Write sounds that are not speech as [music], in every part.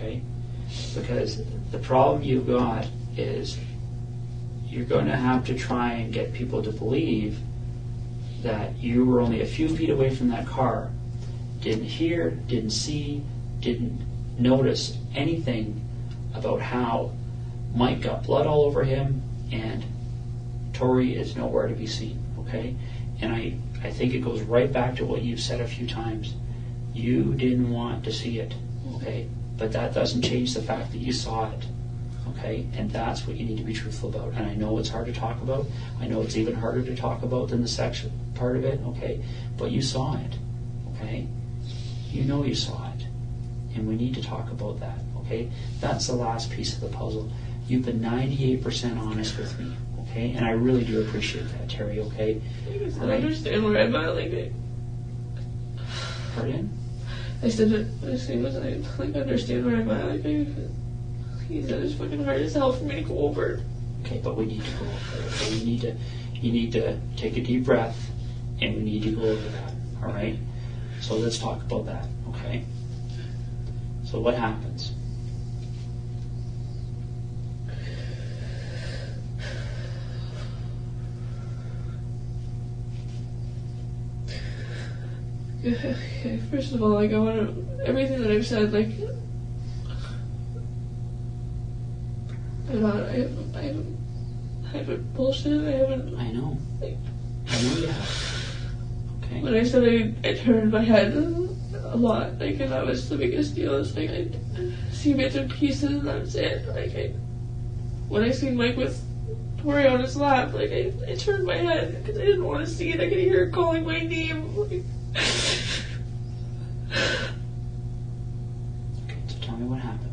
okay? Because the problem you've got is you're going to have to try and get people to believe that you were only a few feet away from that car, didn't hear, didn't see, didn't notice anything about how Mike got blood all over him and Tori is nowhere to be seen, okay? And I, I think it goes right back to what you've said a few times. You didn't want to see it, okay? But that doesn't change the fact that you saw it, okay? And that's what you need to be truthful about. And I know it's hard to talk about. I know it's even harder to talk about than the sex part of it, okay? But you saw it, okay? You know you saw it. And we need to talk about that, okay? That's the last piece of the puzzle. You've been 98% honest with me, okay? And I really do appreciate that, Terri, okay? I understand where at. Like, Pardon? I said as soon as I [laughs] like understand where I'm at. Like, I, he said it's fucking hard as hell for me to go over. Okay, but we need to go over it. So need to, you need to take a deep breath, and we need to go over that, all right? So let's talk about that, okay? So what happens? Okay, [laughs] first of all, like I want to everything that I've said, like I'm not, I haven't, I haven't, I haven't bullshit. I haven't. I know. Like, I know you have. Okay? when I said I, I turned my head a lot, like and that was the biggest deal. It's like I see bits and pieces, and that's it. Like I, when I seen Mike with Tori on his lap, like I, I turned my head because I didn't want to see it. I could hear her calling my name. Like, Okay, so tell me what happened.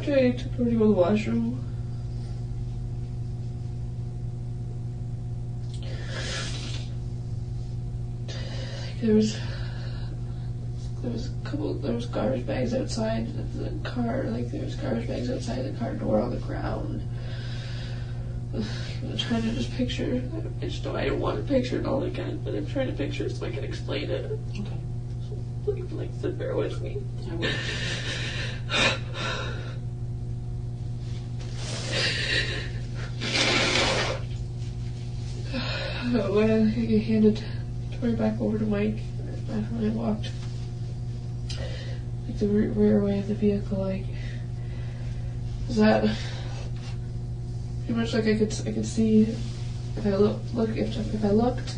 After after I took her to go to the washroom, there was there was a couple there was garbage bags outside the car like there was garbage bags outside the car door on the ground. I'm trying to just picture. I just don't. I don't want to picture it all again, but I'm trying to picture it so I can explain it. Okay, So, like, like, so bear with me. I will. [laughs] Uh, [laughs] when I handed Tori back over to Mike, I when I walked like the rear, rear way of the vehicle, like is that pretty much like I could I could see if I look look if if I looked,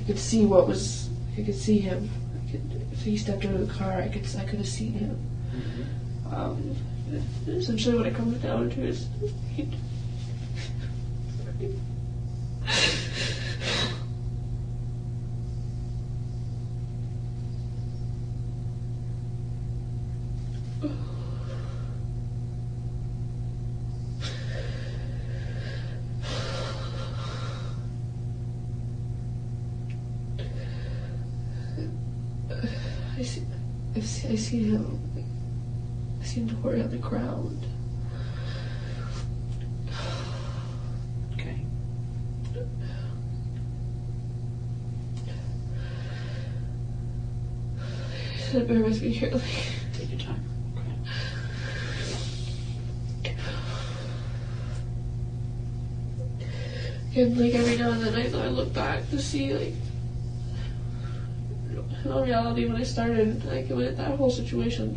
I could see what was I could see him. I could, if he stepped out of the car, I could I could have seen him. Mhm. Um, essentially, what it comes down to is he. I see, I see, I see him. I see him Tori on the ground. Okay. So bear with me here. Like, Take your time. Okay. and like every now and then I, I look back to see like. In all reality, when I started, like with that whole situation,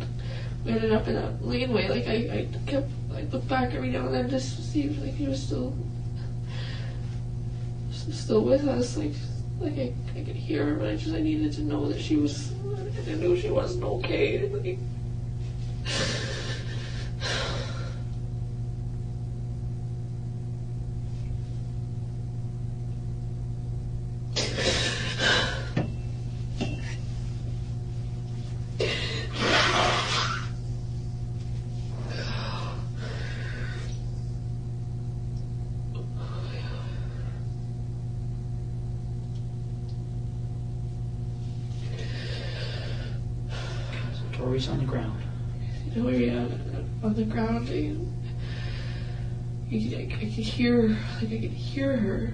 we ended up in a laneway. Like I, I kept, I look back every now and then just to see if like he was still, still with us. Like, like I, I could hear her, but I just I needed to know that she was. I knew she wasn't okay. Like, The ground. Tori uh, on the ground. And I, I could hear, like I could hear her.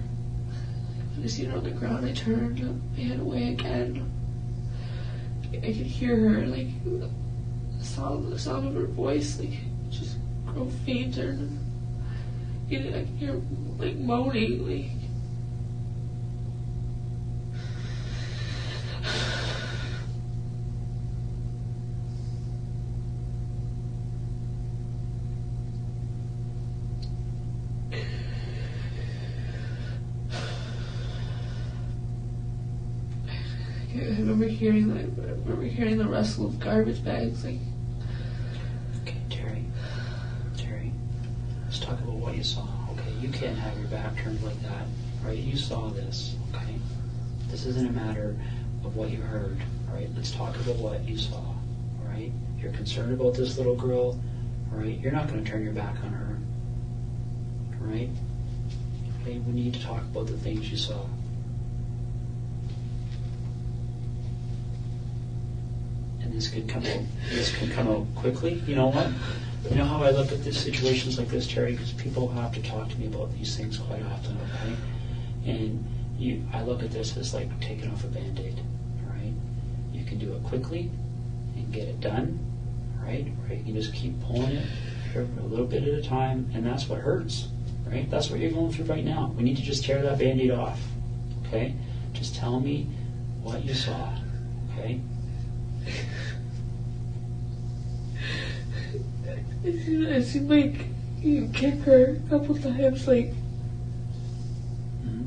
When I see her on the ground, I turned my head away again. I could hear her, like the sound, the sound of her voice, like just grow fainter. And you know, I could hear like moaning, like. I hearing the, I remember hearing the rustle of garbage bags, like Okay, Terri. Terri, let's talk about what you saw. Okay, you can't have your back turned like that, right? You saw this, okay? This isn't a matter of what you heard, all right? Let's talk about what you saw, all right? You're concerned about this little girl, all right? You're not going to turn your back on her, all right? Okay, we need to talk about the things you saw. This could come out, this can come out quickly. You know what? You know how I look at these situations like this, Terri, because people have to talk to me about these things quite often, okay? And you, I look at this as like taking off a band-aid, right? You can do it quickly and get it done, right? Or you can just keep pulling it a little bit at a time, and that's what hurts, right? That's what you're going through right now. We need to just tear that band-aid off, okay? Just tell me what you saw, okay? I seen, I seen like you kick her a couple times, like Mhm.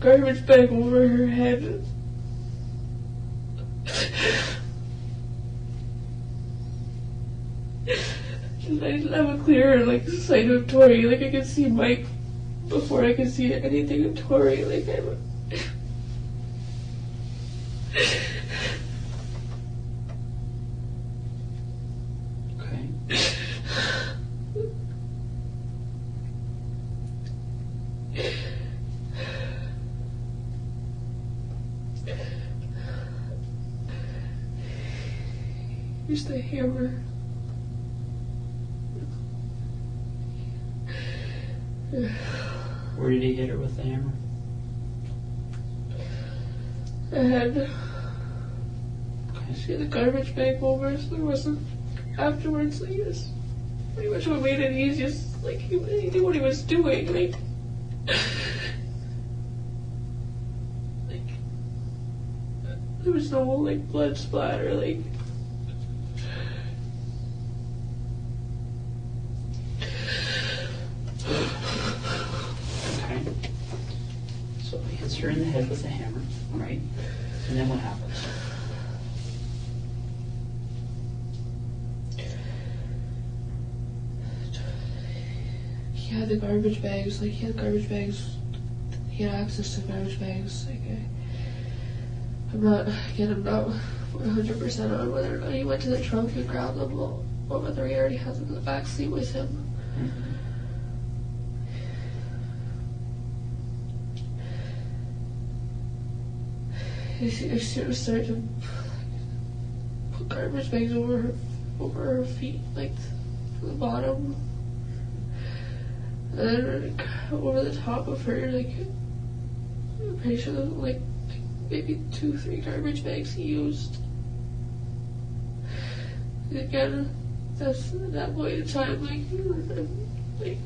garbage bag over her head. I didn't have a clear like sight of Tori. Like I could see Mike before I could see anything of Tori. Like I. Okay. used the hammer. Where did he hit her with the hammer? And Okay. she had bag there wasn't. Afterwards, like, it was pretty much what made it easiest. Like, he, he knew what he was doing. Like, like, uh, there was no, like, blood splatter. Like, Okay. So he hits her in the head with the hammer, right? And then what happens? he had the garbage bags. Like, he had garbage bags. He had access to garbage bags. I, I'm not, again, I'm not 100% on whether or not he went to the trunk and grabbed them or, whether he already has them in the back seat with him. I see, I see her start to put garbage bags over her, over her feet, like from the bottom, and then over the top of her, like I'm pretty sure there like maybe two, three garbage bags he used. And again, that's that point in time, like, like.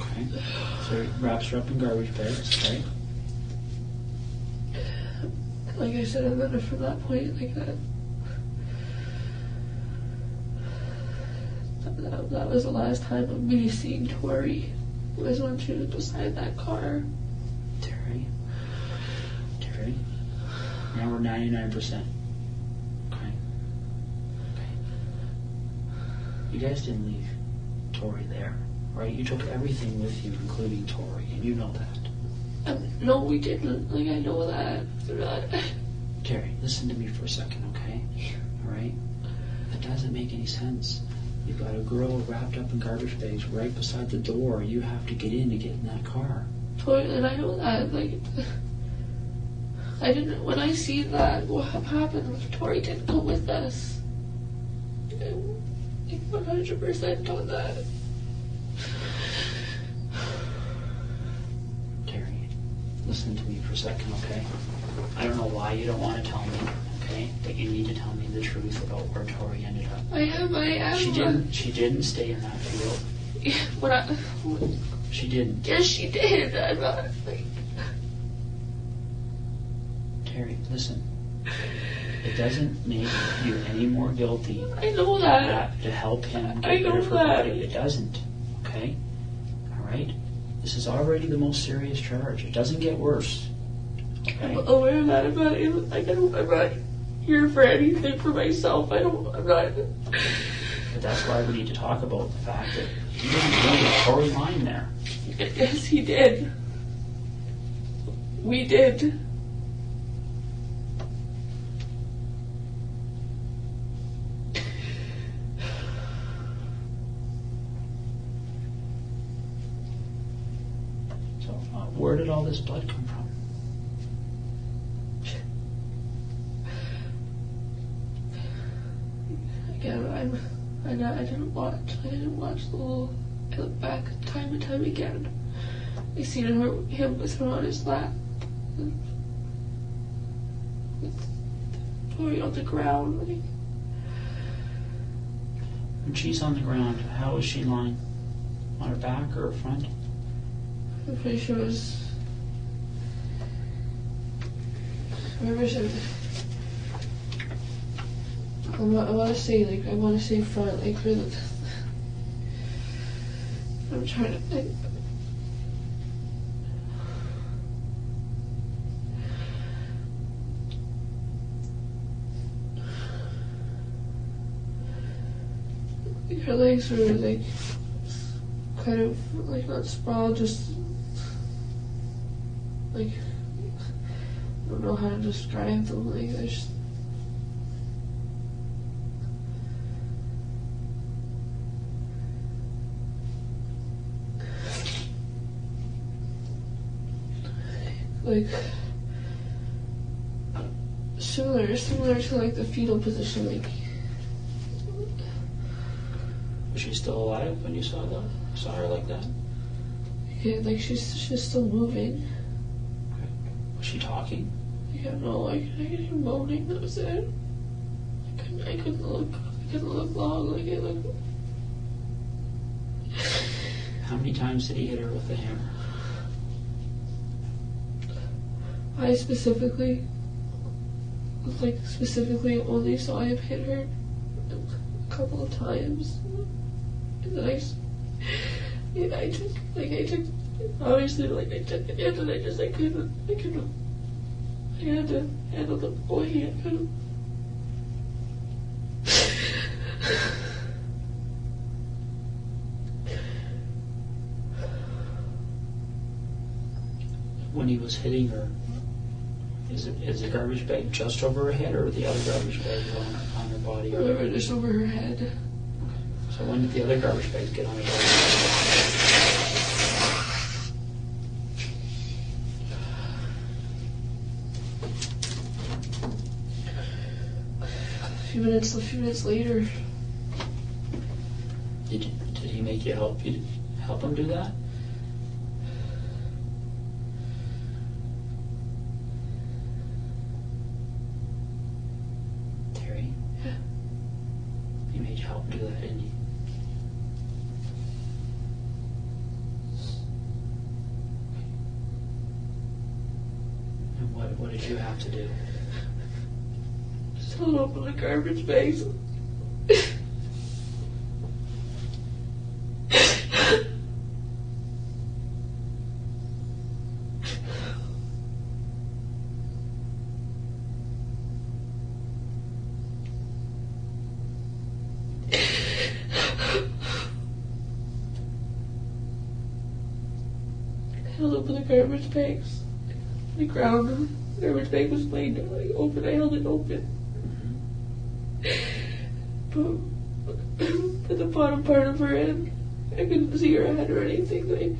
Okay. So he wraps her up in garbage bags, right? Said, and then from that point, like that, that, that, that was the last time of me seeing Tori. Was when she was beside that car. Terri. Terri. Now we're 99%. Okay. Okay. You guys didn't leave Tori there, right? You took everything with you, including Tori, and you know that. Um, no, we didn't. Like I know that. [laughs] [laughs] Terri, listen to me for a second, okay? All right? That doesn't make any sense. You've got a girl wrapped up in garbage bags right beside the door. You have to get in to get in that car. Tori, and I know that. Like, I didn't. When I see that, what happened? Tori didn't go with us. I One hundred percent on that. Terri, listen to me for a second, okay? I don't know why you don't want to tell me, okay? But you need to tell me the truth about where Tori ended up. I have. I have. She didn't. She didn't stay in that field. [laughs] What? I. what? She didn't. Yes, she did. I'm not. Like, Terri, listen. It doesn't make you any more guilty I know that. to help him I get rid of her that. body. It doesn't. Okay? All right? This is already the most serious charge. It doesn't get worse. I'm aware of that. I'm not. even- Like, I don't. I'm not here for anything for myself. I don't. I'm not. But that's why we need to talk about the fact that he didn't know the Tori line there. Yes, he did. We did. So uh, where did all this blood come didn't watch. I didn't watch the whole. I look back time and time again. I seen him, him with her on his lap. With Tori on the ground. Like, When she's on the ground, how is she lying? On her back or her front? I'm pretty sure it was. I remember she. I want, I want to say like I want to say front like for the. I'm trying to think. Her legs were like kind of like not sprawled, just like I don't know how to describe them. Like just like similar, similar to like the fetal position. Like Was she still alive when you saw that? Saw her like that? yeah, like she's she's still moving. Was she talking? I don't like I could hear moaning. That was it. I couldn't, I couldn't look. I couldn't look long. Like it looked. How many times did he hit her with the hammer? I specifically, like specifically, only saw him hit her a couple of times, and then I, yeah, I took like I took obviously like I took it in and I just I couldn't I couldn't I had to handle the boy I couldn't. When he was hitting her, is it is the garbage bag just over her head or the other garbage bag on, on her body? Remember just over her head. Okay. So when did the other garbage bags get on her body? A few minutes, a few minutes later, Did, did he make you help you help him do that? He made you help do that, didn't he? And what, what did you have to do? just held open the garbage bags. Open the garbage bags. The ground, the garbage bag was laid like open. I held it open. But at the bottom part of her head. I couldn't see her head or anything. Like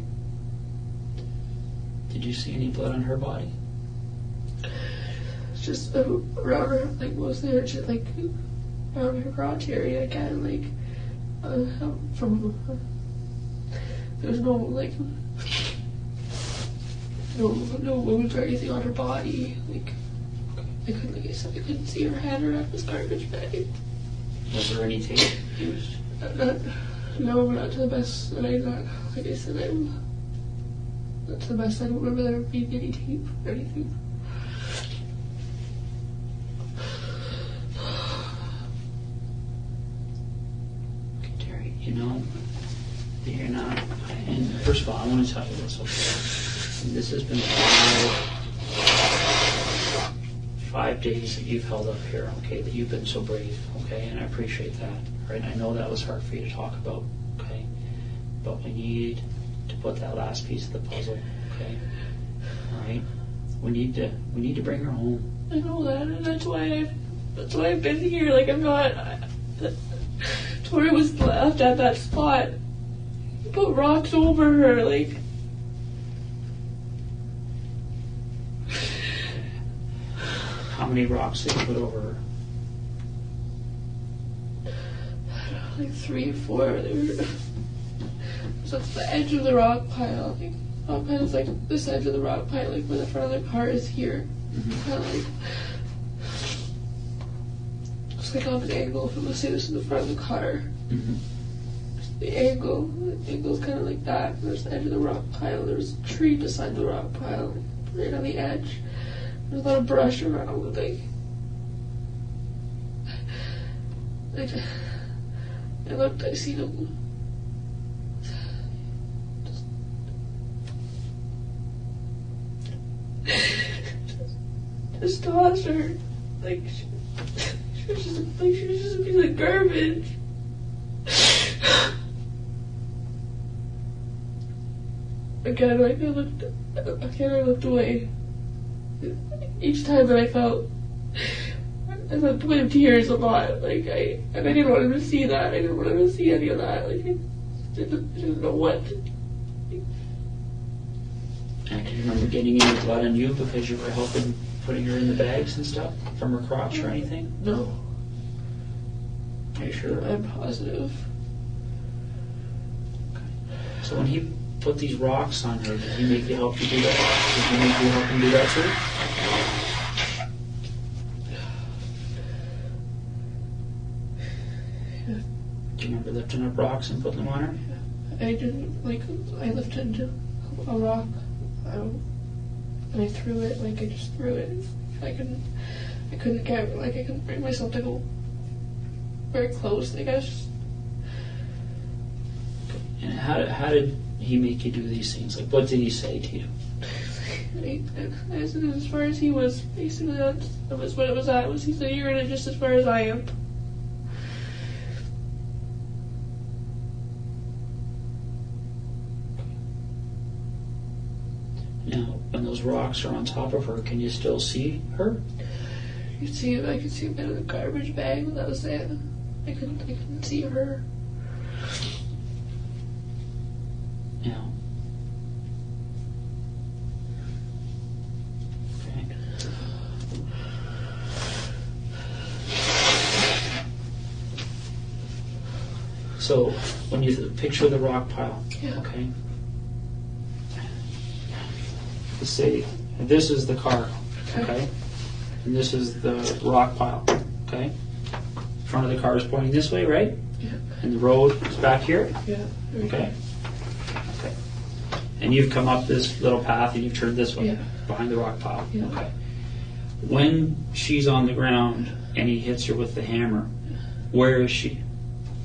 Did you see any blood on her body? it's just uh, around her, like mostly her, just like around her crotch area, kind of like uh, from. there was no like no no wounds or anything on her body. Like I couldn't, like I said, I couldn't see her head or this garbage bag. Was there any tape used? Not, not, no, not to the best that I not. Like I said, I'm not to the best. I don't remember there being any tape or anything. Okay, Terri, you know, you're not, and first of all, I want to tell you this, okay? This has been five, five days that you've held up here, okay, that you've been so brave, okay, and I appreciate that, right? I know that was hard for you to talk about, okay? But we need to put that last piece of the puzzle, okay? All right? We need to, we need to bring her home. I know that, and that's why I've that's why I've been here. Like I'm not. I, Tori was left at that spot. Put rocks over her, like. How many rocks did you put over her? like three or four. Were so it's the edge of the rock pile. Like rock pile is like this edge of the rock pile, like where the front of the car is here. Kind of like it's like on an angle. If I'm gonna say this in the front of the car, Mhm. the angle, the angle's kind of like that. There's the edge of the rock pile. There's a tree beside the rock pile, right on the edge. There's a lot of brush around. Like, like I looked, I seen him. Just tossed her. Like, she, she was just, like, she was just a piece of garbage. Again, like, I looked, again, I looked away. Each time that I felt at the point of tears a lot. Like I and I didn't want him to see that. I didn't want him to see any of that. Like I didn't, I didn't know what. Do you remember getting any blood on you because you were helping putting her in the bags and stuff from her crotch or anything? No, Are you sure? I'm positive. So when he put these rocks on her, did he make you help you do that? Did he make you help him do that too? Do you remember lifting up rocks and putting them on her? I didn't like. I lifted a rock, I, and I threw it. Like I just threw it. I couldn't. I couldn't get. Like I couldn't bring myself to go very close. I guess. And how did, how did he make you do these things? Like, what did he say to you? As far as he was. Basically, that's that was what it was at. Was he said you're in it just as far as I am. Now, when those rocks are on top of her, can you still see her? You could see, I could see a bit of the garbage bag. That was it. I couldn't, I couldn't see her. Now. Okay. So, when you picture the rock pile, Yeah. okay? Let's say this is the car, okay? And this is the rock pile, okay? Front of the car is pointing this way, right? Yeah. And the road is back here, Yeah. okay? Okay. And you've come up this little path and you've turned this way, Yeah. behind the rock pile, Yeah. okay? When she's on the ground and he hits her with the hammer, where is she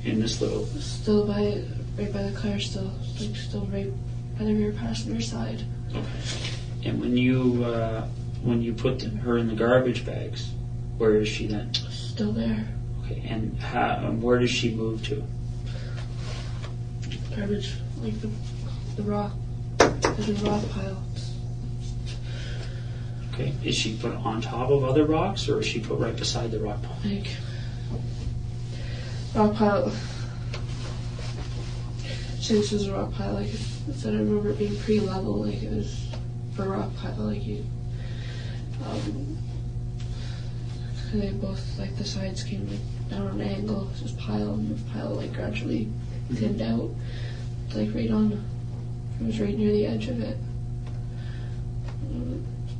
in this little Still by, right by the car. Still, like still right by the rear passenger side. Okay. And when you uh, when you put her in the garbage bags, where is she then? Still there. Okay, and how, um, where does she move to? Garbage, like the, the rock, the rock pile. Okay, is she put on top of other rocks, or is she put right beside the rock pile? Like rock pile. since it was a rock pile, like it said, I remember it being pretty level, like it was for a rock pile, like you. Um, they both like the sides came like down on an angle, just pile and pile like gradually thinned out, like right on. It was right near the edge of it.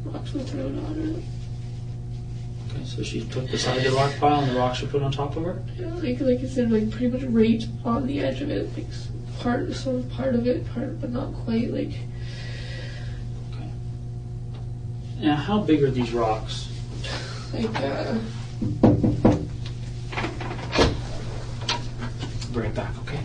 Rocks were thrown on it. Okay, so she took beside the rock pile and the rocks were put on top of her? Yeah, like like I said, like pretty much right on the edge of it, like part sort of part of it, part but not quite. Like Okay. Now, how big are these rocks? like uh, Bring it back, okay?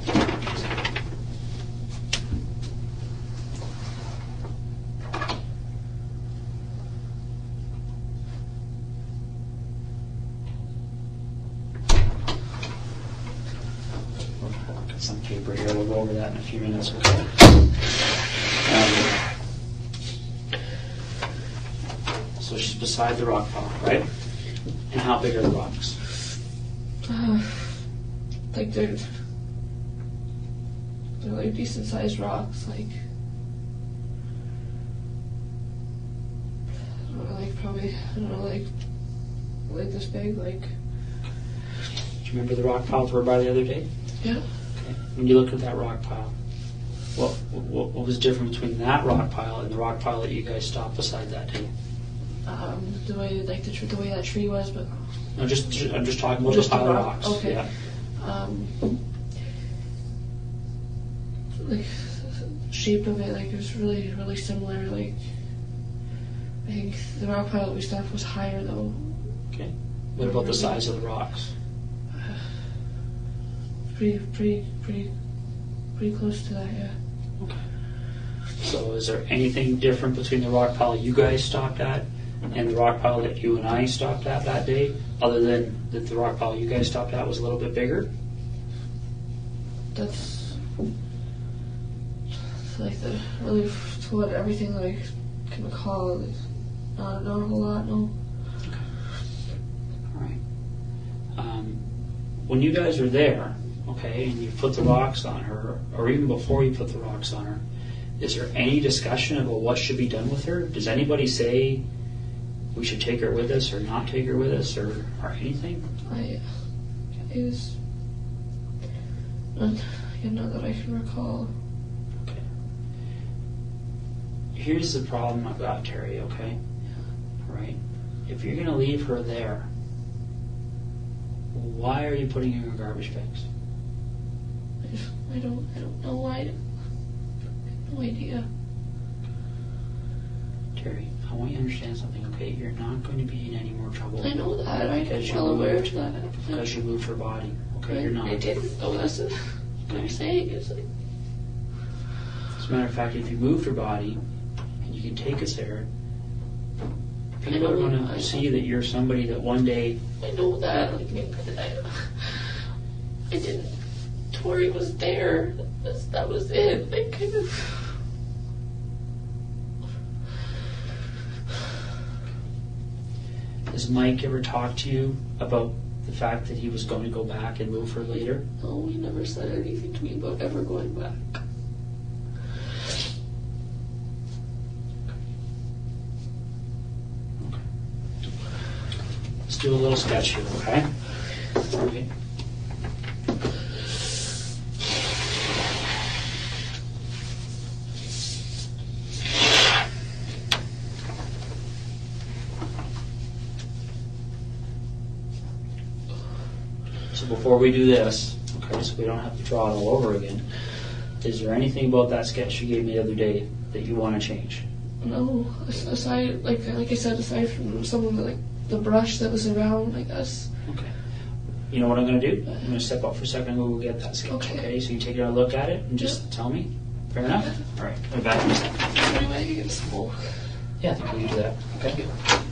Got some paper here, we'll go over that in a few minutes, okay? Um, The rock pile, right? And how big are the rocks? uh like they're they're like decent sized rocks, like I don't know, like probably I don't know, like like this big, like Do you remember the rock piles we were by the other day? yeah. Okay. When you looked at that rock pile, what, what, what was different between that rock pile and the rock pile that you guys stopped beside that day? Um, the way like the tr- the way that tree was, but No, just, I'm just talking about Just the the pile of rock, rocks. okay. Yeah. um, like shape of it, like it was really really similar. Like I think the rock pile that we stopped was higher though. Okay. What about the size of the rocks? [sighs] Pretty pretty pretty pretty close to that, yeah. Okay. So is there anything different between the rock pile you guys stopped at and the rock pile that you and I stopped at that day, other than that the rock pile you guys stopped at was a little bit bigger? That's like the really to what everything that I can recall. Like, not not a whole lot, no. All right. Um, when you guys are there, okay, and you put the rocks on her, or even before you put the rocks on her, is there any discussion about what should be done with her? Does anybody say we should take her with us or not take her with us or, or anything? I it was not, not that I can recall. Okay. Here's the problem I've got, Terri, okay? All right. If you're going to leave her there, why are you putting her in your garbage bags? I don't I don't know why. I have no idea. Terri, I want you to understand something, okay? You're not going to be in any more trouble I know that. I'm Because you well aware of that. because you moved her body, okay? You're not. I didn't know that's what I'm saying. It's like As a matter of fact, if you moved her body and you can take us there, people are going to see that you're somebody that one day, I know that. Like I, I didn't. Tori was there. That's, that was it. Like kind of. Has Mike ever talked to you about the fact that he was going to go back and move her later? No, he never said anything to me about ever going back. Let's do a little sketch here, okay? All right. So before we do this, okay, so we don't have to draw it all over again, is there anything about that sketch you gave me the other day that you want to change? No, aside like like I said, aside from some of the like the brush that was around, I guess. Okay. You know what I'm going to do? I'm going to step up for a second and we'll get that sketch, okay? Okay. So you take a look at it and just tell me. Fair enough? All right. I'm back in a second. Anyway, I can smoke. Yeah, I think we can do that. Okay.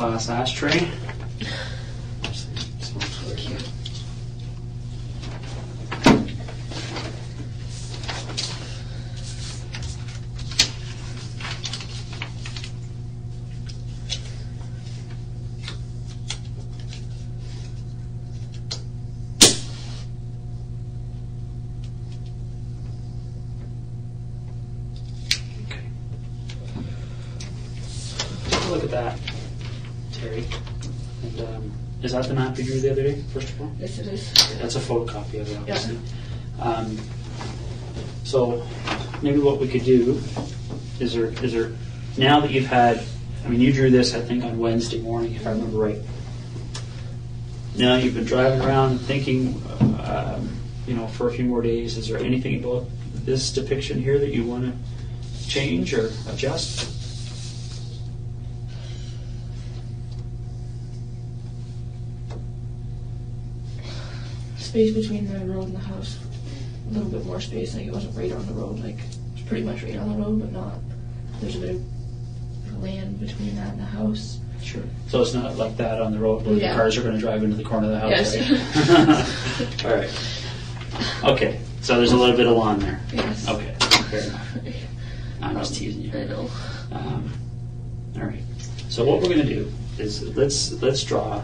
Class ashtray. Okay. Take a look at that, Terri. And um, the map you drew the other day, first of all? Yes, it is. That's a photocopy of it, obviously. Um, So maybe what we could do is there, is there, now that you've had, I mean, you drew this, I think, on Wednesday morning, if I remember right. Now you've been driving around and thinking, um, you know, for a few more days, is there anything about this depiction here that you want to change or adjust? Space between the road and the house. A little bit more space, like it wasn't right on the road, like it's pretty much right on the road, but not. There's a bit of land between that and the house. Sure. So it's not like that on the road where the cars are going to drive into the corner of the house, Yes. right? [laughs] All right. Okay, so there's a little bit of lawn there. Yes. Okay, fair enough. [laughs] I'm just teasing you. I know. Um, all right. So what we're going to do is let's let's draw.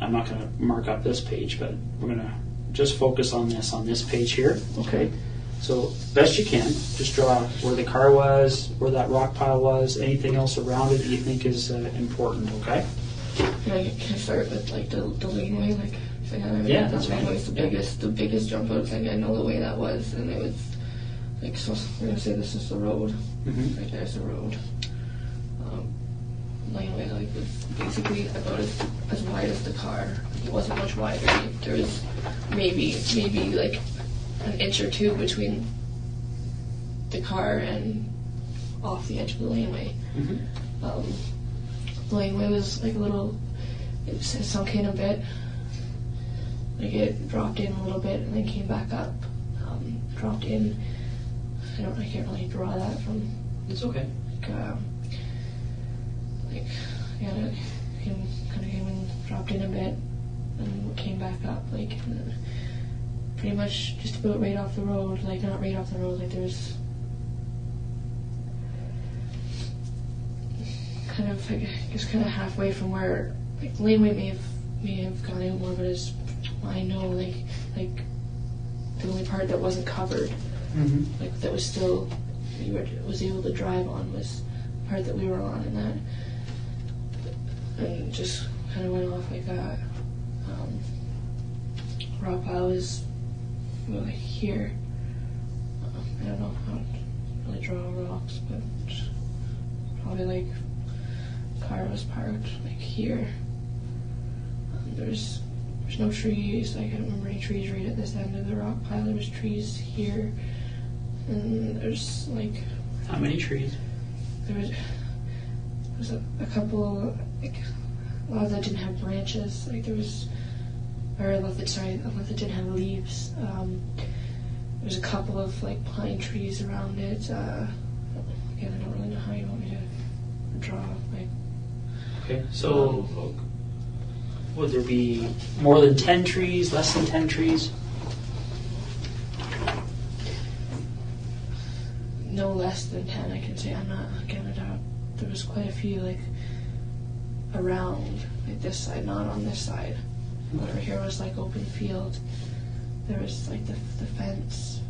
I'm not going to mark up this page, but we're going to just focus on this on this page here. Okay. So best you can, just draw where the car was, where that rock pile was, anything else around it that you think is uh, important. Okay. Can I, can I start with like the, the laneway? Like, if I had Yeah, the that's fine. laneway's the biggest, the biggest jump out. 'cause I, I know the way that was, and it was like so. We're gonna say this is the road. Mhm. Right there's the road. Um, laneway like was basically about as, as wide as the car. It wasn't much wider. There was maybe maybe like an inch or two between the car and off the edge of the laneway. Mhm. Um, the laneway was like a little, it was it sunk in a bit. Like it dropped in a little bit and then came back up. Um, dropped in. I don't. I can't really draw that from It's okay. like um, like yeah, it came kind of came and dropped in a bit and came back up like pretty much just about right off the road. Like not right off the road. Like there's kind of I guess kind of halfway from where like laneway may have may have gone out more, but as I know like like the only part that wasn't covered Mm-hmm. like that was still we were was able to drive on was the part that we were on and that and just kind of went off like that. Rock pile is well, like here. I don't know how to really draw rocks, but probably like car was parked like here. Um, there's there's no trees. Like I don't remember any trees right at this end of the rock pile. There was trees here, and there's like How many trees? there was there's a, a couple like a lot that didn't have branches. Like there was, or that sorry, a lot that didn't have leaves. Um, there's a couple of like pine trees around it. Uh, again, I don't really know how you want me to draw. Like Okay. So would there be more than ten trees? Less than ten trees? no less than ten, I can say. I'm not. I doubt there was quite a few like around like this side, not on this side. Over here was like open field. There was like the the fence,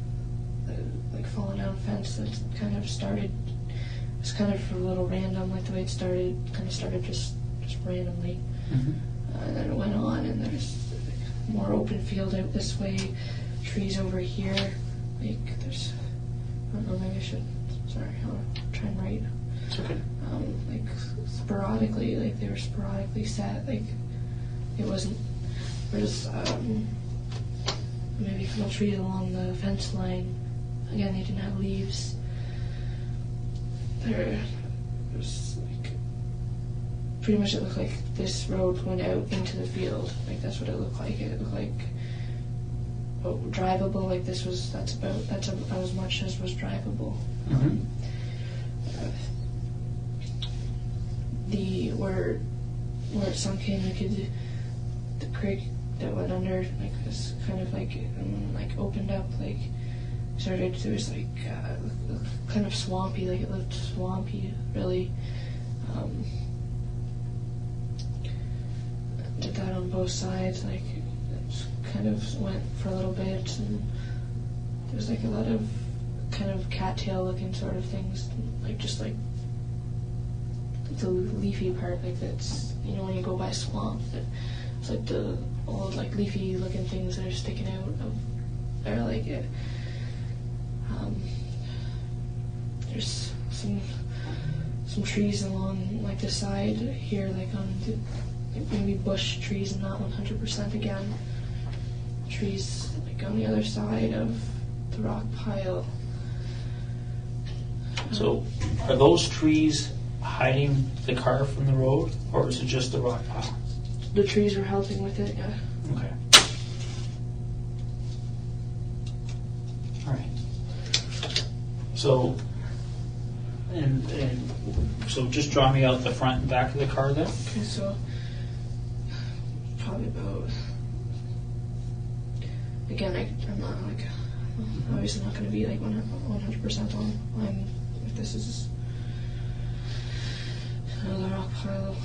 the like fallen down fence that kind of started. It was kind of a little random, like the way it started. Kind of started just just randomly, Mm-hmm. uh, and then it went on, and there's more open field out this way, trees over here. Like there's, I don't know, maybe I should. Sorry, I'll try and write It's okay. um, like sporadically, like they were sporadically set. Like it wasn't. There's um, maybe little trees along the fence line. Again, they didn't have leaves. There was like pretty much it looked like this road went out into the field. Like that's what it looked like. It looked like oh, drivable. Like this was that's about that's about as much as was drivable. Mhm. Uh, the where where it sunk in, like the, the creek that went under, like this kind of like um, like opened up, like started. There was like uh, kind of swampy, like it looked swampy, really. Um, did that on both sides, like it kind of went for a little bit, and there was like a lot of kind of cattail looking sort of things, like just like the leafy part, like that's you know when you go by swamp, that it's like the old like leafy looking things that are sticking out of there, like it. Um, there's some some trees along like the side here, like on the, like maybe bush trees, not 100% again. Trees like on the other side of the rock pile. So, are those trees hiding the car from the road, or is it just the rock pile? The trees were helping with it, yeah. Okay. All right. So, and, and, so just draw me out the front and back of the car then? Okay, so probably about again. I, I'm not like obviously not going to be like 100 percent on on if this is another rock pile.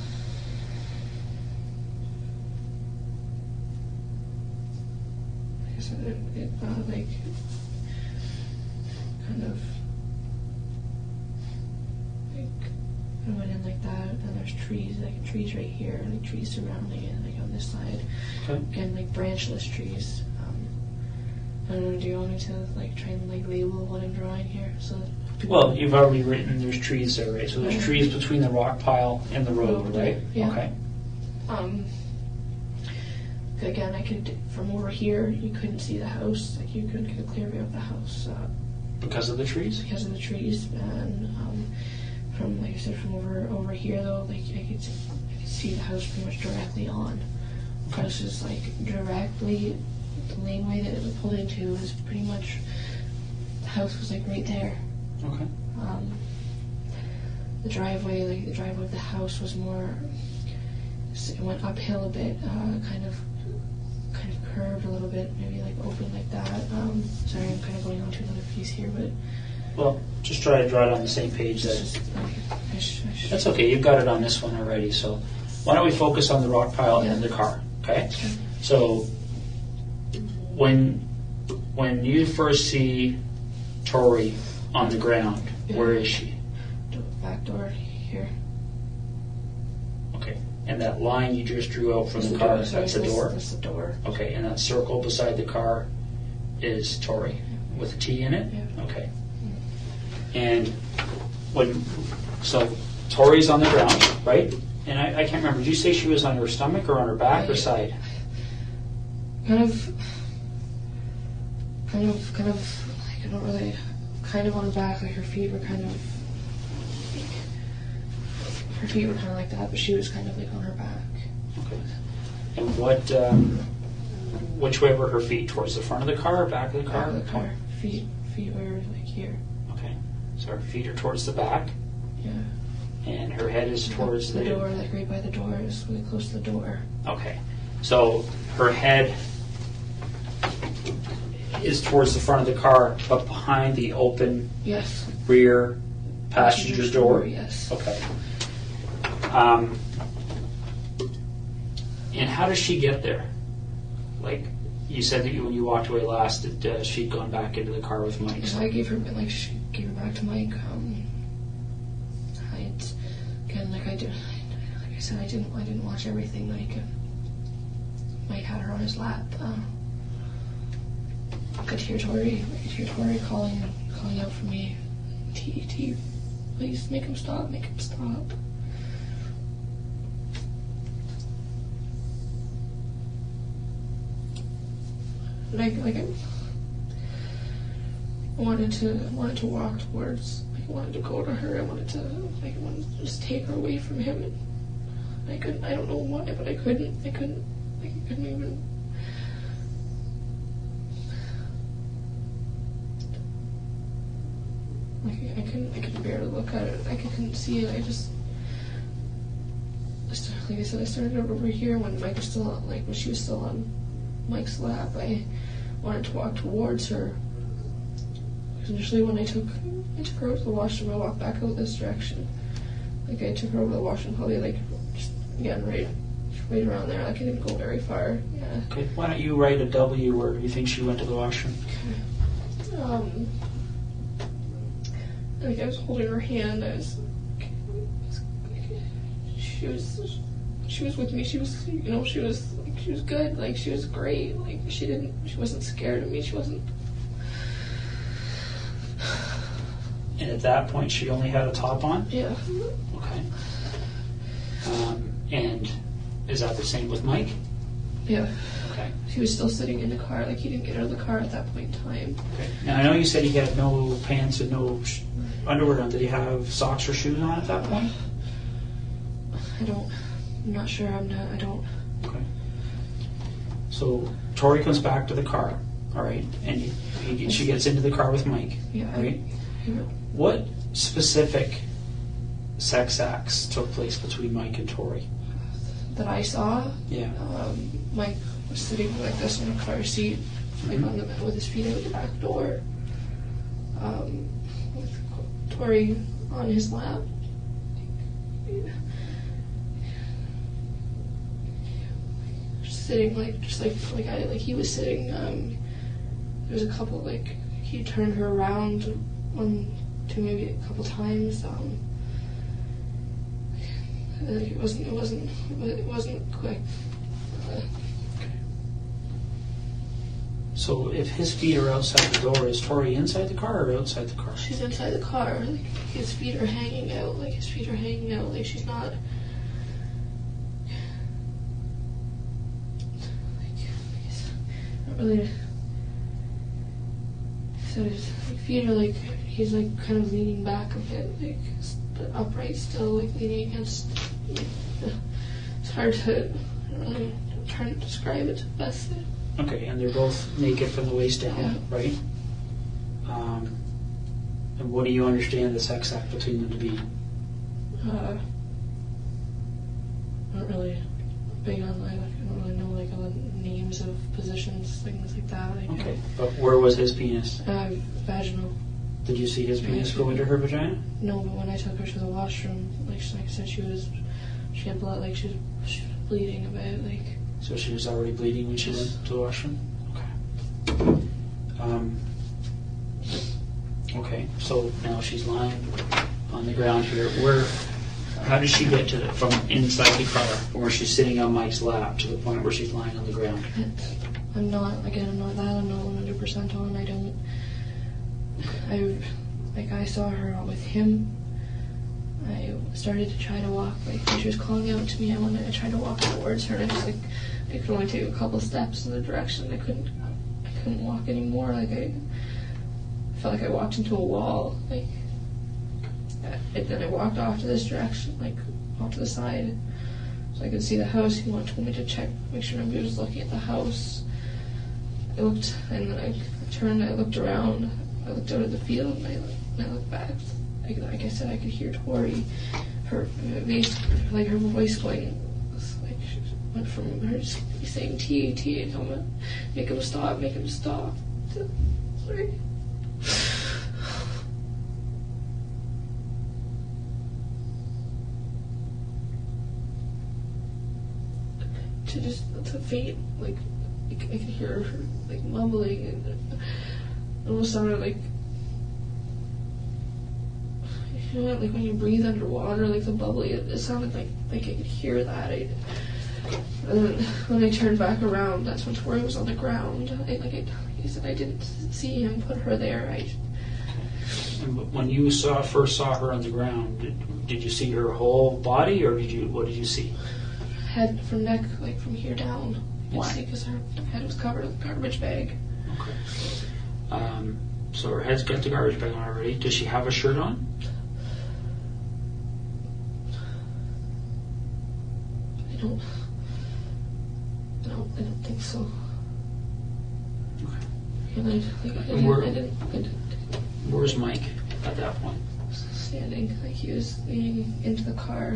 Like I it, uh, like kind of like I went in like that, and there's trees, like trees right here, like trees surrounding it, like on this side. Okay. Again, like branchless trees. Um, I don't know. Do you want me to like try and like label what I'm drawing here? So that Well, you've already written there's trees there, right? So there's Mhm. trees between the rock pile and the road, Road, right? yeah. Okay. Um, again, I could from over here. You couldn't see the house. Like you couldn't get a clear view of the house uh, Because of the trees? because of the trees. And um, from like I said, from over over here though, like I could see, I could see the house pretty much directly on. The house is like directly the laneway that it pulled into is pretty much the house was like right there. Okay. Um, the driveway, like the driveway of the house, was more. It went uphill a bit, uh, kind of curved a little bit, maybe like open like that. Um, sorry, I'm kind of going on to another piece here, but Well, just try to draw it on the same page it's that just like I sh- I sh- That's okay, you've got it on this one already, so why don't we focus on the rock pile and the car, okay? Okay. So, when, when you first see Tori on the ground, where is she? do- back door. Okay, and that line you just drew out from the car, that's the door? That's the door. Okay, and that circle beside the car is Tori, with a T in it? Yeah. Okay. And when, so Tori's on the ground, right? And I, I can't remember, did you say she was on her stomach or on her back or side? Kind of, kind of, kind of. Like I don't really. Kind of on the back, like her feet were kind of. Her feet were kind of like that, but she was kind of like on her back. Okay. And what, um, which way were her feet? Towards the front of the car or back of the car? Back of the car. Feet, feet were like here. Okay, so her feet are towards the back Yeah. and her head is towards the the. door, like right by the door, is really close to the door. Okay, so her head is towards the front of the car, but behind the open Yes. rear passenger door? Yes. Okay. Um, and how does she get there? Like, you said that you, when you walked away last, that uh, she'd gone back into the car with Mike. So I gave her like she gave her back to Mike. Um, I again like I did, like I said, I didn't I didn't watch everything. Mike had her on his lap. Uh, I could hear Tori. I could hear Tori calling calling out for me. T T, please make him stop. Make him stop. Like like I wanted to wanted to walk towards I wanted to go to her. I wanted to like wanted to just take her away from him and I couldn't I don't know why, but I couldn't I couldn't like I couldn't even like I couldn't I could barely look at it. I couldn't see it. I just just like I said, I started over here when Mike was still on, like when she was still on Mike's lap. I wanted to walk towards her. initially, when I took I took her over to the washroom, I walked back out this direction. Like I took her over to the washroom, probably like just again right, right around there. Like I didn't go very far. Yeah. Okay, why don't you write a W where you think she went to the washroom? Okay. Um, like I was holding her hand. I was. She was. She was with me. She was. You know. She was. She was good. Like she was great. Like she didn't. She wasn't scared of me. She wasn't. And at that point, she only had a top on? Yeah. Okay. Um, and is that the same with Mike? Yeah. Okay. He was still sitting in the car. Like he didn't get out of the car at that point in time. okay. Now, I know you said he had no pants and no sh- underwear on. Did he have socks or shoes on at that point? I don't. I'm not sure. I'm not. I don't. So Tori comes back to the car, all right, and he, he, she gets into the car with Mike, Yeah. Right? What specific sex acts took place between Mike and Tori? that I saw. Yeah. Um, Mike was sitting like this in a car seat, like on the with his feet out the back door. Um, with Tori on his lap. Just sitting like just like like I like he was sitting. Um, there was a couple like he turned her around one, two, maybe a couple times. Um, like it wasn't. It wasn't. It wasn't quick. Uh, So if his feet are outside the door, is Tori inside the car or outside the car? she's inside the car. Like his feet are hanging out. Like his feet are hanging out. Like she's not. Like, he's not really. So his feet are like he's like kind of leaning back a bit, like but upright still, like leaning against. Like, the, it's hard to. I don't really. I'm to describe it the best. Okay, and they're both naked from the waist down, Yeah. right? Um, and what do you understand the sex act between them to be? Uh, not really big on like I don't really know like all the names of positions, things like that. Okay, but where was his penis? Uh, vaginal. Did you see his penis go into her vagina? No, but when I took her to the washroom, like, she- like I said, she was she had blood, like she was, she was bleeding a bit, like So she was already bleeding when she went to the washroom? Okay. Um, okay, so now she's lying on the ground here. Where, how does she get to the, from inside the car, where she's sitting on Mike's lap, to the point where she's lying on the ground? I'm not again. I'm not that. I'm not 100 percent on. I don't. I like I saw her with him. I started to try to walk. Like she was calling out to me, I wanted. I tried to walk towards her, and I just like I could only take a couple steps in the direction. I couldn't. I couldn't walk anymore. Like I felt like I walked into a wall. Like [laughs] and then I walked off to this direction, like off to the side, so I could see the house. He wanted told me to check, make sure nobody was looking at the house. I looked, and then I, turned. I looked around. I looked out at the field, and I, and I looked back. Like, like I said, I could hear Tori, her voice, like her voice going, like she went from her saying T T, tell me, make him stop, make him stop. to- [laughs] Sorry. To just to faint, like I, could hear her like mumbling and it almost sounded like you know what, like when you breathe underwater, like the bubbly. It, it sounded like like I could hear that. I, and then when I turned back around, that's when Tori was on the ground. I, like I, I said, I didn't see him put her there. I when you saw first saw her on the ground, did, did you see her whole body, or did you what did you see? Head from neck, like from here down. Why? Because her head was covered with a garbage bag. Okay. Um, so her head's got the garbage bag on already. Does she have a shirt on? I don't. I don't. I don't think so. Okay. And I, like, I, didn't, where- I didn't. I didn't. Where's Mike at that point? standing like he was leaning into the car.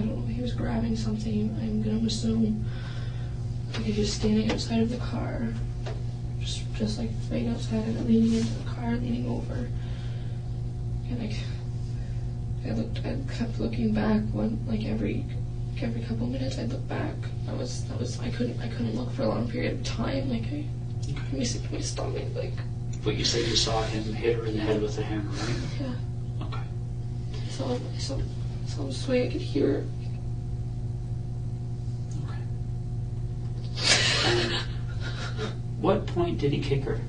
I don't know, he was grabbing something. I'm gonna assume like he was standing outside of the car, just just like right outside and leaning into the car, leaning over. And like I looked, I kept looking back when like every every couple minutes I'd look back. I was that was I couldn't I couldn't look for a long period of time. Like I, my, my stomach like But you said you saw him hit her in the head with a hammer, right? yeah. Okay. I saw I saw I. I could hear. Okay. What point did he kick her?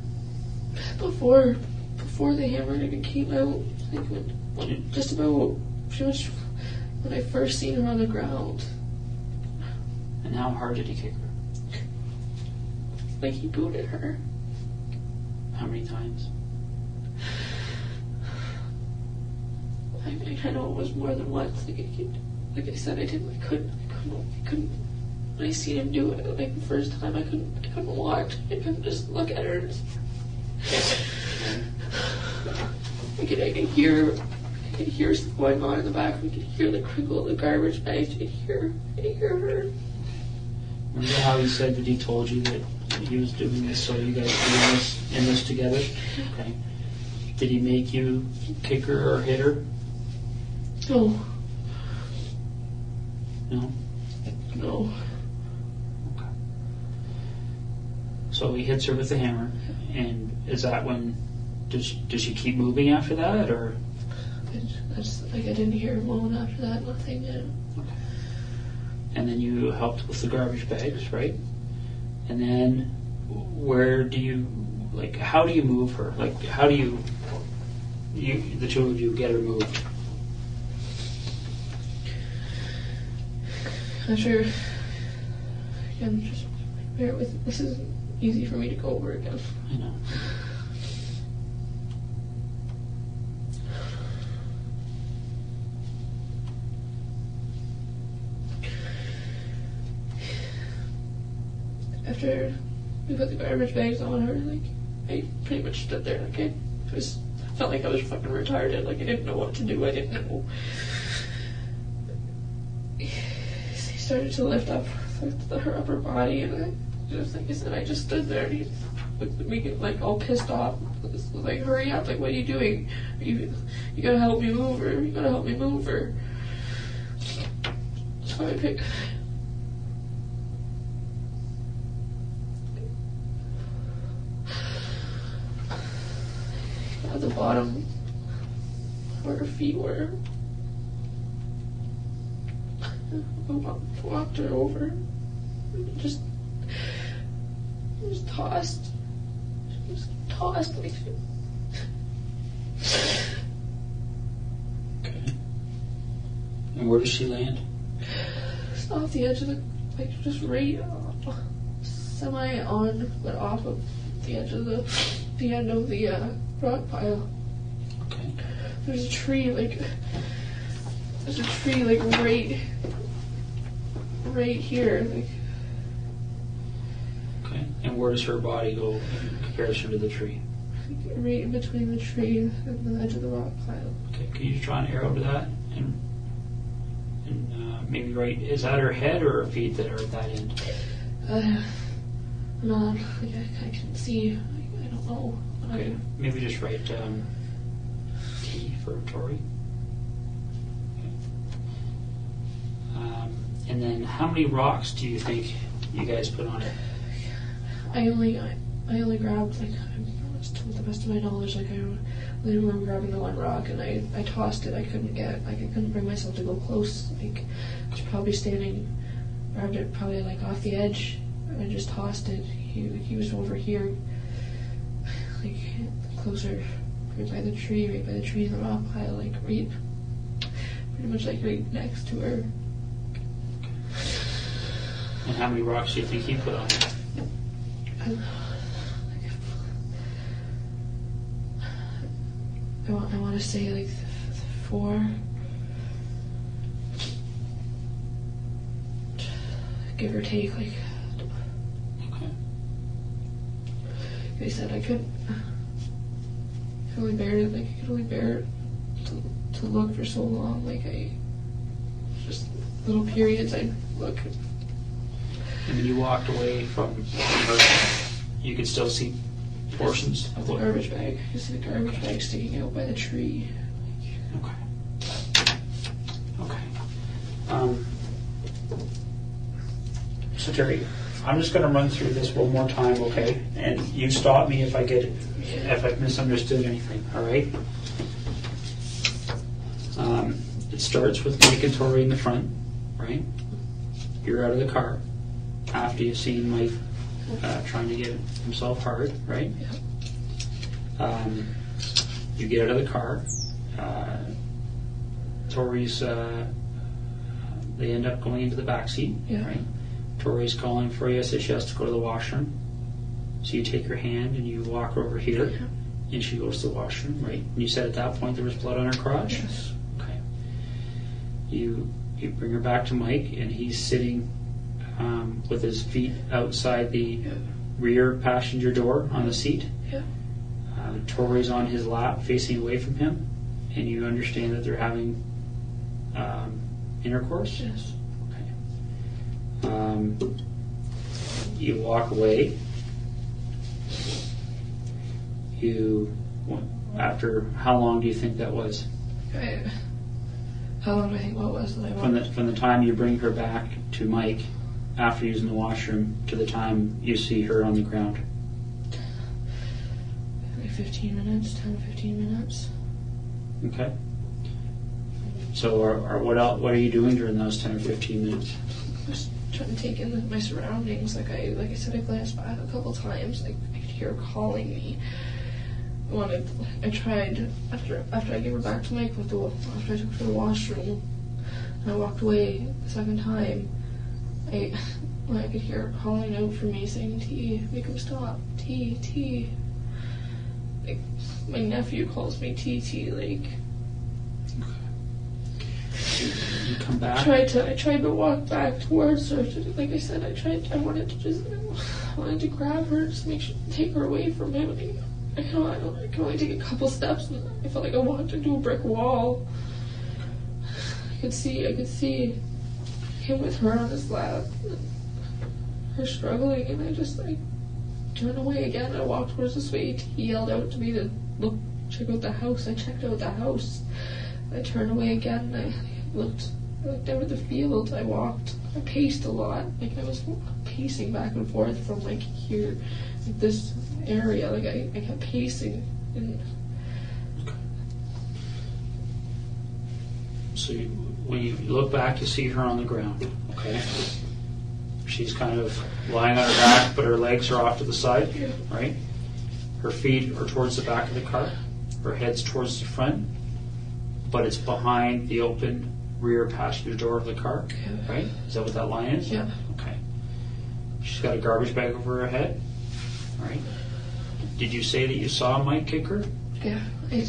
before before the hammer even came out, like when, when just about pretty much when I first seen her on the ground, And how hard did he kick her? like he booted her. How many times? I, mean, I know it was more than once. Like I, could- like I said, I didn't. I couldn't. I couldn't. I couldn't. When I seen him do it, like the first time, I couldn't. I couldn't watch. I couldn't just look at her. I could. I could hear. I could hear stuff going on in the back. I could hear the crinkle of the garbage bags. I could hear. I could hear her. Remember how he said that he told you that he was doing this so you guys could in this, in this together? Okay. Did he make you kick her or hit her? No. No. No. Okay. So he hits her with the hammer, and is that when? Does she, does she keep moving after that, or? I just like I didn't hear a moan after that. Nothing. Okay. And then you helped with the garbage bags, right? And then where do you like? How do you move her? Like, how do you? You the two of you get her moved. After again, just bear with. This isn't easy for me to go over again. I know. After we put the garbage bags on her, like I pretty much stood there. Like I was, I felt like I was fucking retarded. Like I didn't know what to do. I didn't know. Started to lift up her upper body, and I just like I said, I just stood there. And he looked at me like all pissed off. Was like, hurry up! Like, what are you doing? You, you gotta help me move her. You gotta help me move her. So I picked. at the bottom where her feet were. I walked, her over. Just, just tossed. Just tossed like Okay. And where does she land? just off the edge of the, like just right, uh, semi on, but off of the edge of the, the end of the uh, rock pile. Okay. There's a tree like there's a tree like right right here. Like Okay. And where does her body go in comparison to the tree? right in between the tree and the edge of the rock pile. Okay. Can you draw an arrow to that? And and uh, maybe right is that her head or her feet that are at that end? Uh, not like I, I can see. I, I don't know. Okay. Maybe just write um, T for Tori. And then how many rocks do you think you guys put on it? I only I, I only grabbed like to the best of my knowledge like I only remember grabbing the one rock and I, I tossed it I couldn't get like I couldn't bring myself to go close like I was probably standing grabbed it probably like off the edge and I just tossed it he he was over here like closer right by the tree right by the tree in the rock pile like right pretty much like right next to her And how many rocks do you think he put on it? I want, I want to say like four. Give or take, like Okay. they said, I couldn't. I could only bear it. Like I could only bear it to, to look for so long. Like I, just little periods. I look. And you walked away from you could still see portions of The garbage bag. You see the garbage bag sticking out by the tree. Okay. Okay. Um, So Terri, I'm just gonna run through this one more time, okay? And you stop me if I get, if I've misunderstood anything, all right? Um, It starts with Mike and Tori in the front, right? You're out of the car after you've seen Mike uh, trying to get himself hard, right? Um, You get out of the car. uh, Tori's, uh, they end up going into the back seat, Yeah. right? Tori's calling for you, says she has to go to the washroom. So you take her hand and you walk her over here, and she goes to the washroom, right? And you said at that point there was blood on her crotch? Yes. Okay. You, you bring her back to Mike, and he's sitting um, with his feet outside the Yeah. rear passenger door on the seat. Yeah. Uh, Tori's on his lap, facing away from him, and you understand that they're having um, intercourse. Yes. Okay. Um, you walk away. You, after how long do you think that was? I, how long do I think what was From the from the time you bring her back to Mike after using the washroom to the time you see her on the ground. Like 15 minutes, 10 to 15 minutes. Okay. So, are, are, what else, what are you doing during those ten or fifteen minutes? Just trying to take in the, my surroundings. Like I, like I said, I glanced back a couple times. Like I could hear her calling me. I wanted. I tried after after I gave her back to Mike with the after I took her to the washroom. And I walked away the second time. I when I could hear her calling out for me, saying T, make him stop. T T. Like my nephew calls me T T. Like You, you come I back. tried to I tried to walk back towards her. Like I said, I tried. I wanted to just I wanted to grab her, just make sure, take her away from him. Like, I can only, I can only take a couple steps, and I felt like I walked into a brick wall. I could see I could see him with her on his lap, and her struggling, and I just like turned away again. I walked towards the suite. He yelled out to me to look check out the house. I checked out the house. I turned away again. I looked I looked over the field. I walked. I paced a lot. Like I was pacing back and forth from like here, this area. Like I, I kept pacing. And So you, when you look back, you see her on the ground. Okay. She's kind of lying on her back, but her legs are off to the side, right? Her feet are towards the back of the car. Her head's towards the front, but it's behind the open rear passenger door of the car, right? Is that what that line is? yeah, Okay. She's got a garbage bag over her head, right? Did you say that you saw Mike kick her? yeah. I,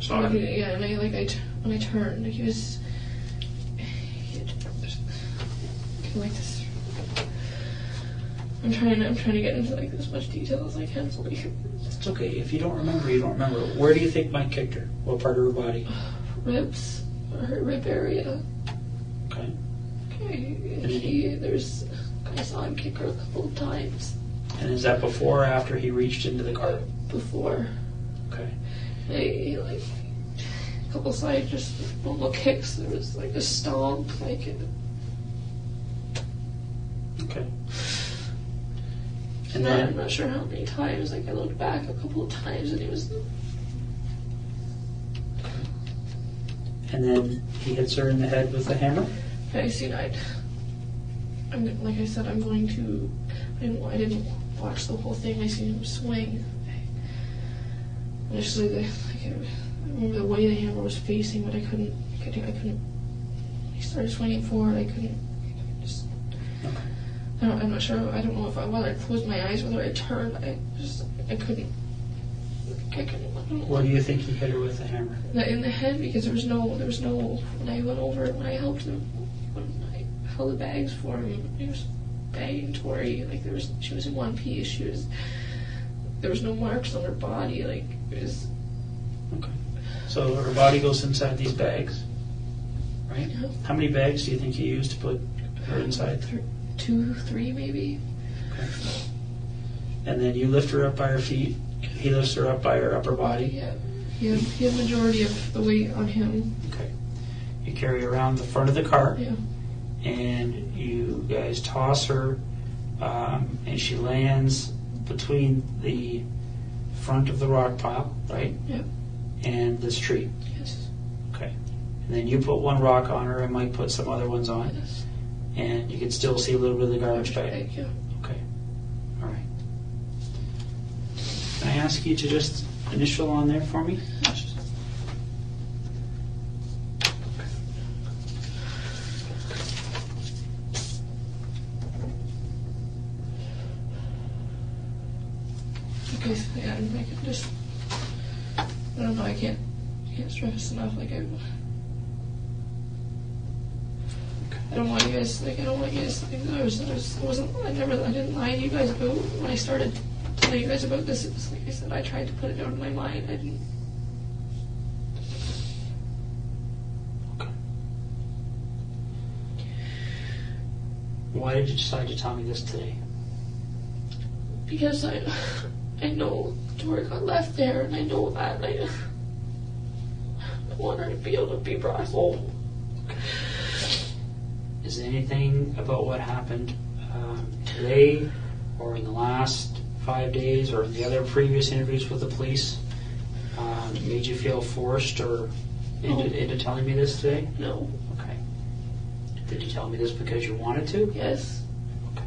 saw him? yeah, and I like I t- when I turned, he was I'm trying. I'm trying to get into like as much detail as I can. So like It's okay. If you don't remember, you don't remember. Where do you think Mike kicked her? What part of her body? [sighs] ribs, her rib area. Okay. Okay, and he there's I saw him kick her a couple of times And is that before or after he reached into the car? before. Okay. They like a couple side just normal kicks. There was like a stomp, like it, Okay. And then I'm not sure how many times. Like I looked back a couple of times, and he was and then he hits her in the head with a hammer. I seen I'd. I'm like I said, I'm going to. I didn't. I didn't watch the whole thing. I seen him swing. Initially, the, like, I remember the way the hammer was facing, but I couldn't. I couldn't. I couldn't he started swinging forward. I couldn't. I just. Okay. I don't, I'm not sure. I don't know if I whether I closed my eyes, whether I turned. I just. I couldn't. I couldn't. I don't know. Where do you think he hit her with the hammer? the, in the head because there was no there was no when I went over when I helped him when I held the bags for him he was bagging Tori like there was she was in one piece she was there was no marks on her body like it was Okay. So her body goes inside these bags, right? How many bags do you think he used to put her inside? Th- two, three maybe. Okay. And then you lift her up by her feet. He lifts her up by her upper body. Yeah. He had, he had majority of the weight on him. Okay. You carry her around the front of the car, Yeah. and you guys toss her, um, and she lands between the front of the rock pile, right? Yep. And this tree. Yes. Okay. And then you put one rock on her, and Mike put some other ones on, Yes. And you can still see a little bit of the garbage bag. Yeah. Okay. All right. Can I ask you to just initial on there for me? Okay, so yeah, I can just. I don't know. I can't. I can't stress enough. Like I. I don't want you guys. Like I don't want you guys to think that I was. I was. I wasn't. I never. I didn't lie to you guys about when I started telling you guys about this. It was like I said. I tried to put it out of my mind. I didn't. Okay. Why did you decide to tell me this today? because I, I know Tori got left there, and I know that, and I, I want her to be able to be brought home. Is there anything about what happened um, today or in the last five days or in the other previous interviews with the police um, made you feel forced or into, into telling me this today? No, Okay. Did you tell me this because you wanted to? yes, Okay.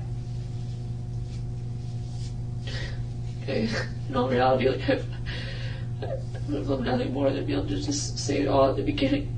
okay. [laughs] In all reality, like [laughs] I've, nothing more than be able to just say it all at the beginning.